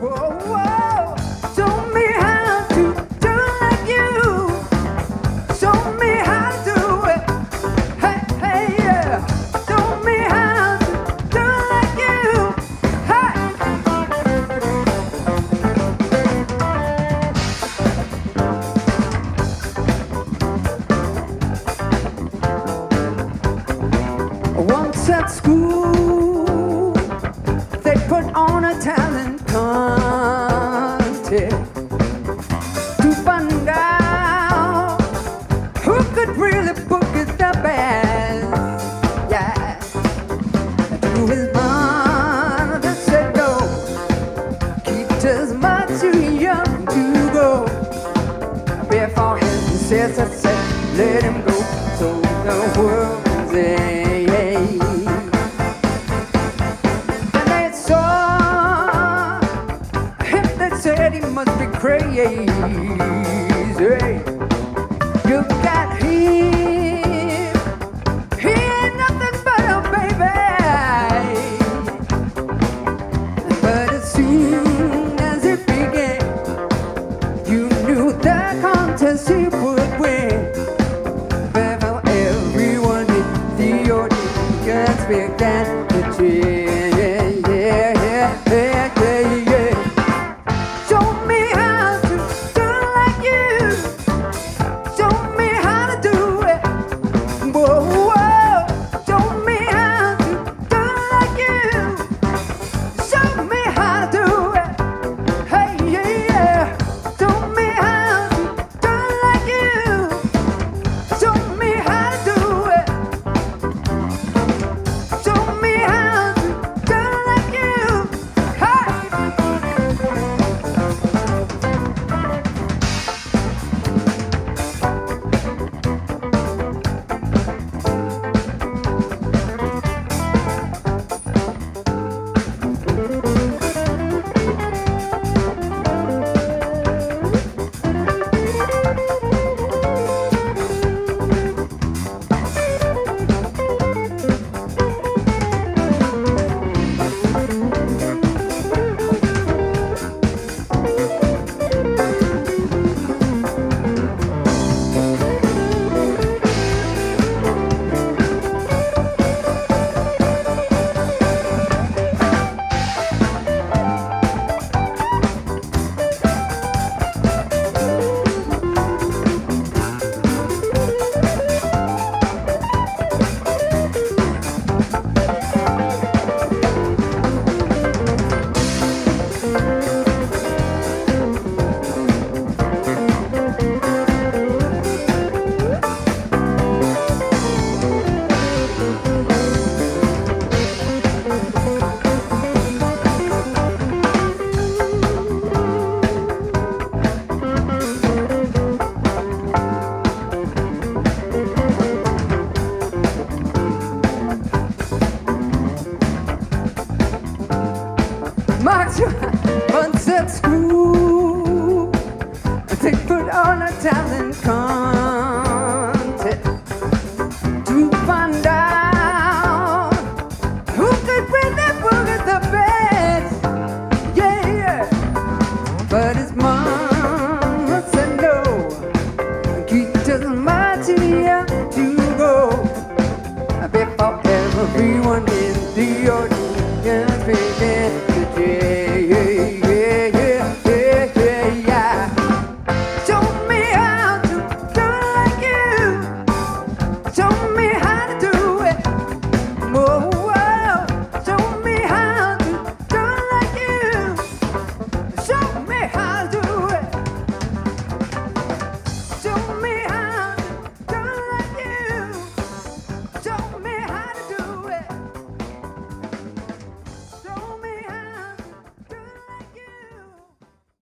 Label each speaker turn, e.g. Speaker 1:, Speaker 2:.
Speaker 1: Once at school, they put on a talent contest to find out who could really the best. Yeah, his mother said no, much too young to go. Before said, let him go. So the world is a crazy. You got him, he ain't nothing but a baby. But as soon as it began, you knew the contest he would win. Well, everyone in the audience began to cheer. Put on a talent contest